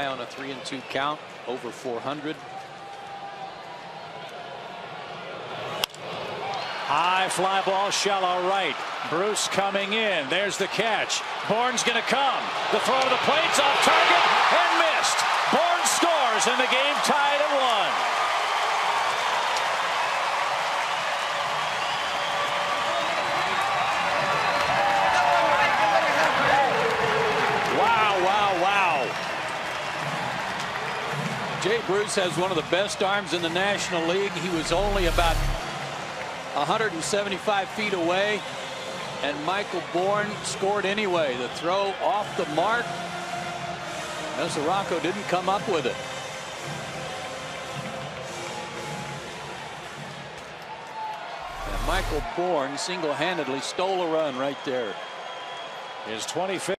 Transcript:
on a three and two count over 400 High fly ball, shallow right. Bruce coming in. There's the catch. Bourn's to come. The throw to the plate's off target and missed. Bourne scores and the game tied Jay Bruce has one of the best arms in the National League. He was only about 175 feet away and Michael Bourn scored anyway. The throw off the mark. Mesoraco didn't come up with it. And Michael Bourn single-handedly stole a run right there. His 25th.